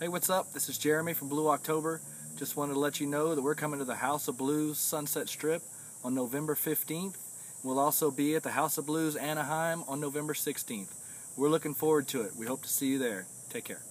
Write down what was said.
Hey, what's up? This is Jeremy from Blue October. Just wanted to let you know that we're coming to the House of Blues Sunset Strip on November 15th. We'll also be at the House of Blues Anaheim on November 16th. We're looking forward to it. We hope to see you there. Take care.